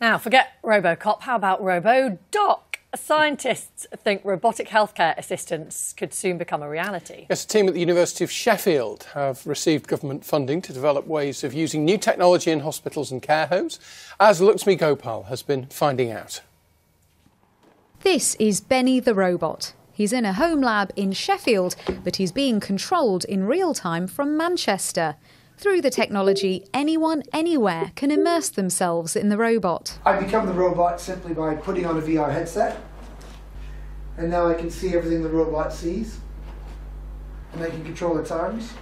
Now, forget Robocop. How about RoboDoc? Scientists think robotic healthcare assistance could soon become a reality. Yes, a team at the University of Sheffield have received government funding to develop ways of using new technology in hospitals and care homes, as Luxmy Gopal has been finding out. This is Benny the robot. He's in a home lab in Sheffield, but he's being controlled in real time from Manchester. Through the technology, anyone, anywhere can immerse themselves in the robot. I become the robot simply by putting on a VR headset. And now I can see everything the robot sees. And I can control its arms.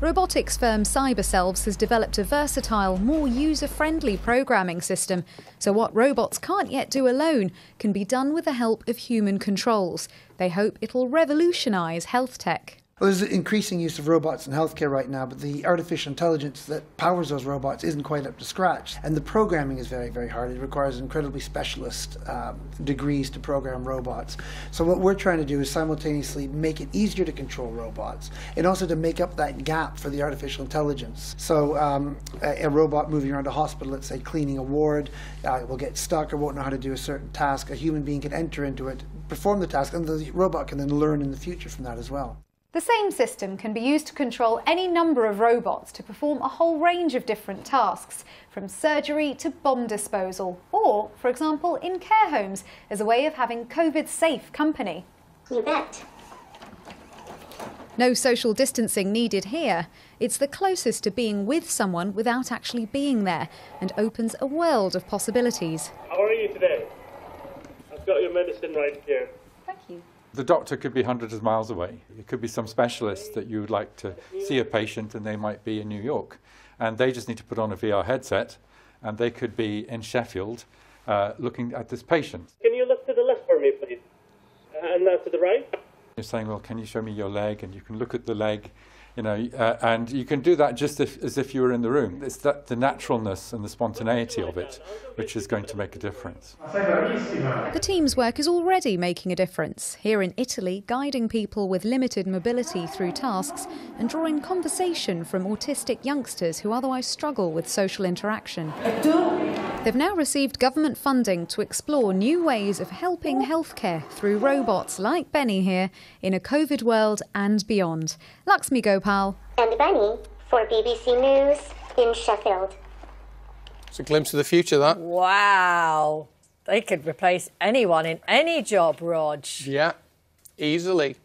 Robotics firm Cyberselves has developed a versatile, more user friendly programming system. So, what robots can't yet do alone can be done with the help of human controls. They hope it'll revolutionise health tech. Well, there's an increasing use of robots in healthcare right now, but the artificial intelligence that powers those robots isn't quite up to scratch. And the programming is very, very hard. It requires incredibly specialist um, degrees to program robots. So, what we're trying to do is simultaneously make it easier to control robots and also to make up that gap for the artificial intelligence. So, um, a, a, robot moving around a hospital, let's say cleaning a ward, uh, will get stuck or won't know how to do a certain task. A human being can enter into it, perform the task, and the robot can then learn in the future from that as well. The same system can be used to control any number of robots to perform a whole range of different tasks, from surgery to bomb disposal, or, for example, in care homes as a way of having COVID safe company. You bet. No social distancing needed here. It's the closest to being with someone without actually being there and opens a world of possibilities. How are you today? I've got your medicine right here. Thank you. The doctor could be hundreds of miles away. It could be some specialist that you would like to see a patient and they might be in New York. And they just need to put on a VR headset and they could be in Sheffield uh, looking at this patient. Can you look to the left for me, please? Uh, and now to the right? You're saying, well, can you show me your leg? And you can look at the leg you know, uh, and you can do that just if, as if you were in the room. It's that the naturalness and the spontaneity of it which is going to make a difference. The team's work is already making a difference. Here in Italy, guiding people with limited mobility through tasks and drawing conversation from autistic youngsters who otherwise struggle with social interaction. They've now received government funding to explore new ways of helping healthcare through robots like Benny here in a COVID world and beyond. Luxmy Gopal. And Benny for BBC News in Sheffield. It's a glimpse of the future, that. Wow. They could replace anyone in any job, Rog. Yeah, easily.